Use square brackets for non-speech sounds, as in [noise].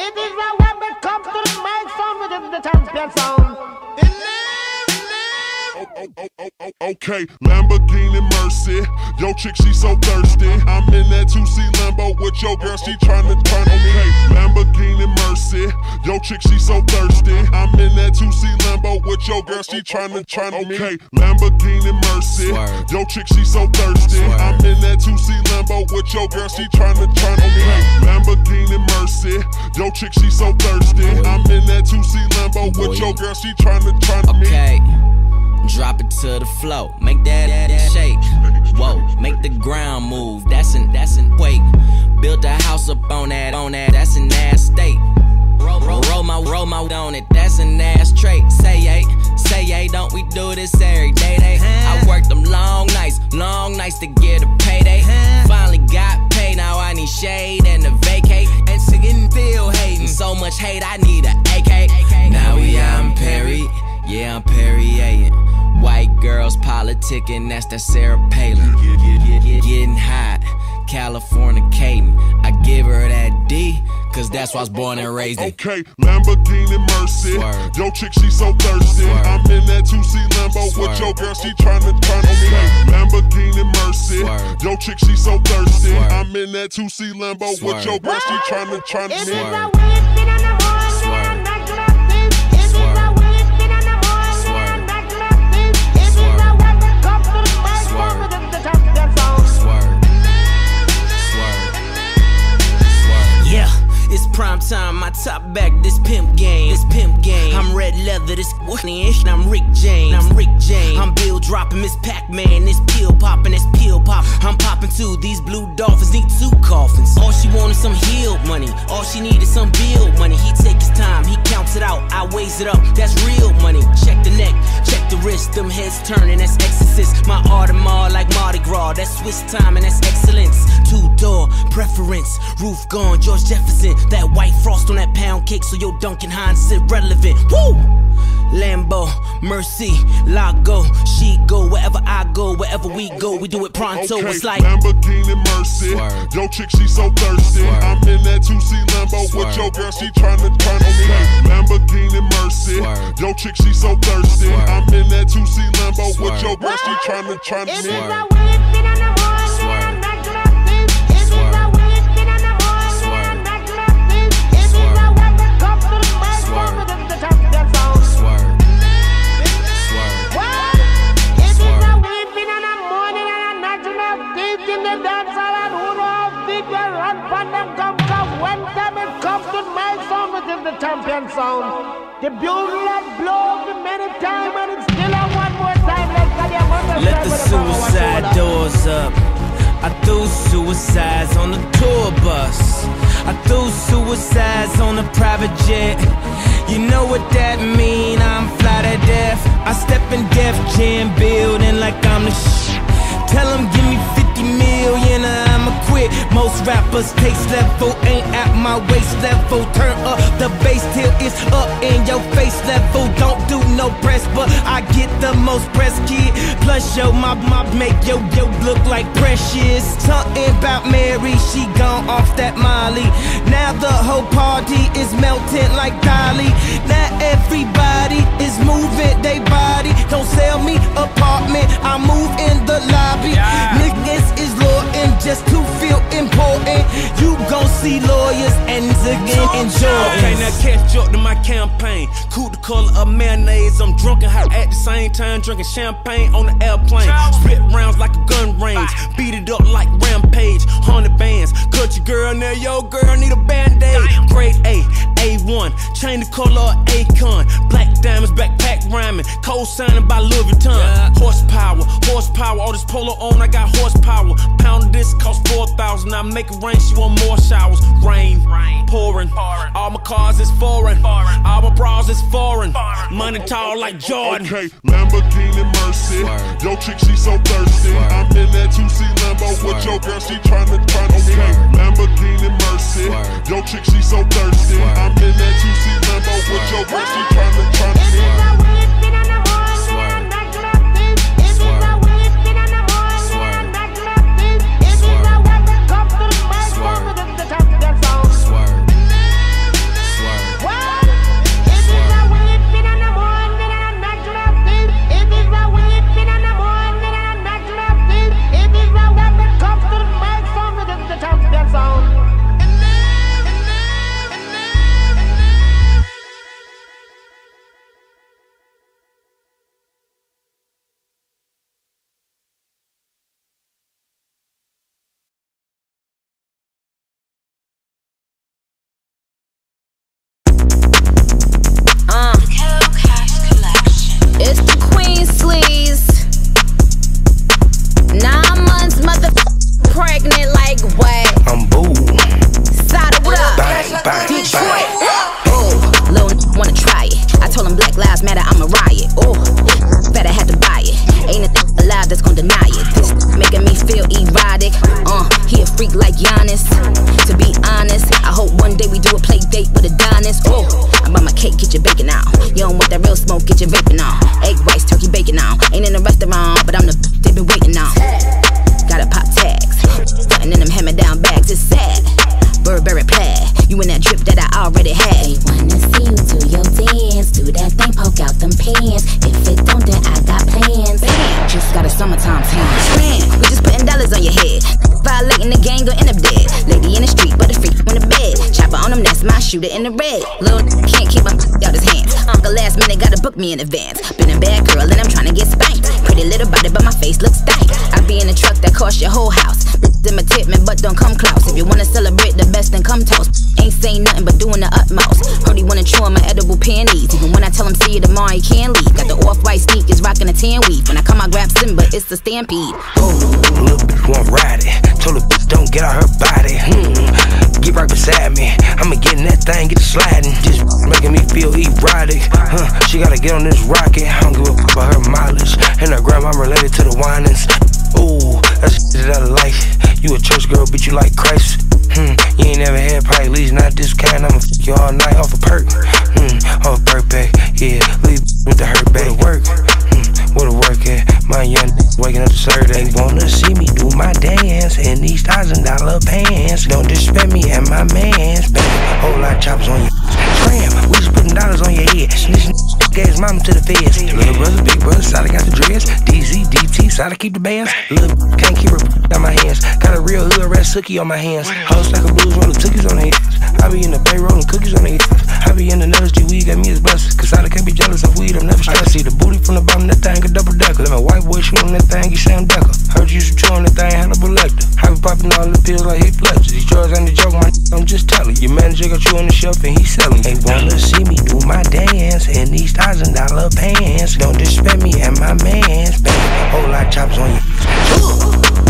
It is where we come to the mic sound with the champion sound. Oh, oh, oh, okay, Lamborghini Mercy. Yo, chick, she so thirsty. I'm in that 2C Lambo with your girl, she tryna turn on me. Hey, Lamborghini Mercy. Yo, chick, she so thirsty. I'm in that 2C Lambo with your girl, she tryna turn on me. Okay, Lamborghini Mercy. Yo, chick, she so thirsty. I'm in that 2C Lambo with your girl, she tryna turn on me. Hey, Lamborghini Mercy. Yo, chick, she so thirsty. I'm in that 2C Lambo with your girl, she tryna turn on me. Okay. Drop it to the flow, make that, that, that shake. Whoa, make the ground move. That's an that's an quake. Built a house up on that on that. That's an ass state. Roll, roll, roll my roll my on it. That's an ass trait. Say yay, say yay. Don't we do this every day? Day. I worked them long nights, long nights to get a payday. Finally got paid. Now I need shade and a vacate. And singing still hating. So much hate. I need a AK. Now we out in Paris. Yeah, I'm Perrier. White girls politicking, that's that Sarah Palin. Getting hot, Californicating. I give her that D, cause that's why I was born and raised in. Okay, Lamborghini Mercy. Swerve. Yo, chick, she so thirsty. Swerve. I'm in that 2C Lambo with Swerve. your girl, she tryna turn on me. Lamborghini Mercy. Swerve. Yo, chick, she so thirsty. Swerve. I'm in that 2C Lambo with your girl, she tryna turn on me. I'm Rick James. I'm Rick James. I'm Bill dropping, Miss Pac Man. This pill popping, this pill pop. I'm popping too. These blue dolphins need two coffins. All she wanted some healed money. All she needed some bill money. He take his time, he counts it out. I weighs it up. That's real money. Check the neck, check the wrist. Them heads turning. That's exorcist. My art Audemars like Mardi Gras. That's Swiss time and that's excellence. Two door preference. Roof gone. George Jefferson. That white frost on that pound cake. So your Duncan Hines sit relevant. Woo! Lambo, Mercy, Lago, she go wherever I go, wherever we go, we do it pronto. Okay, It's like Lamborghini Mercy. Swerve. Yo, chick, she so thirsty. Swerve. I'm in that 2C Lambo with Swerve. your girl, she tryna turn on me. Lamborghini Mercy. Swerve. Yo, chick, she so thirsty. Swerve. I'm in that 2C Lambo with Swerve. your girl, she tryna turn on me. a Swerve. weeping and a mourning Swerve. and not laughing. It is a Swerve. weeping and a mourning Swerve. and not laughing. It is a Swerve. when it comes to the mic, Swerve. within the champion sound. Swerve. Swerve. It is a Swerve. weeping and a mourning and a national beat in the dance hall and who know people run from them come come when time it comes to my sound within the champion sound. The bugle that blows many time and it's still a one more time. Let's get your mother Let the suicide doors up. I threw suicides on the tour bus. I threw suicides on a private jet. You know what that mean? I'm fly to death. I step in Def Jam building like I'm the sh. Tell 'em give me Most rappers taste level ain't at my waist level. Turn up the bass till it's up in your face level. Don't do no press, but I get the most press, kid. Plus, yo, my mop make yo yo look like precious. Something about Mary, she gone off that Molly. Now the whole party is melting like Dalí. Now everybody is moving they body. Don't sell me apartment, I move in the lobby. Niggas is loyal just to feel important. You gon' see lawyers and again enjoy. Okay, now catch up to my campaign. Cool the color of mayonnaise. I'm drunk and hot at the same time, drinking champagne on the airplane. Spit rounds like a gun range. Beat it up like rampage. Hundred bands. Cut your girl now, yo girl need a band-aid. Grade A, A1. Chain the color of Akon. Black diamonds, backpack rhyming. Co-signing by Louis Vuitton. Horsepower, horsepower. All this polo on, I got horsepower. Pound of this cost 4,000. I make it rain, she want more showers. Rain, pouring. All my cars is foreign. All my bras is foreign. Money tall like Jordan. Okay, Lamborghini Mercy. Swerve. Yo, chick, she so thirsty. Swerve. I'm in that 2C Lambo with your girl, she tryna turn on me. Hey, Swerve. Lamborghini Mercy. Swerve. Yo, chick, she so thirsty. Swerve. I'm in that 2C Lambo with Swerve. your girl, she tryna lives matter, I'm a a. Man, we just putting dollars on your head. Violating the gang, gon' end up dead. Lady in the street, but the freak on the bed. Chopper on them, that's my shooter in the red. Lil' can't keep my [laughs] out his hands. Uncle last minute gotta book me in advance. Been a bad girl and I'm tryna get spanked. Pretty little body, but my face looks stank. I be in a truck that cost your whole house. Them a tip man, but don't come close. If you wanna celebrate the best, then come toast. Ain't saying nothing but doing the utmost. Heard he wanna chew on my edible panties. Even when I tell him see you tomorrow, he can't leave. Got the off-white sneakers, rocking a tan weave. When I come, I grab Simba, it's the stampede. Oh, little bitch won't ride it. Told her bitch don't get out her body. Hmm. Get right beside me. I'ma get in that thing, get sliding. Just making me feel erotic. Huh. She gotta get on this rocket. I don't give a fuck about her mileage. And her grandma related to the whinings. Ooh, that's that I like. You a church girl, but you like Christ. Hmm, you ain't never had probably least not this kind. I'ma fuck you all night off a perk. Hmm, off a perk pack. Yeah, Sally keep the bands. Little can't keep her on my hands. Got a real hood red sookie on my hands. Whole stack of blues rolling cookies on their hands. I be in the bay rolling cookies on their hands. I be in the nuts, G weed got me as blessed. Cause I can't be jealous of weed, I'm never stressed. See the booty from the bottom, that thing a double decker. Let my white boy shoot on that thing, he Sam Decker. Heard you popping all the pills like lectures. These drugs ain't a joke, my I'm just telling. Your manager got you on the shelf and he selling. They wanna see me do my dance in these thousand dollar pants. Don't disrespect me and my mans, baby. Whole lot chops on you.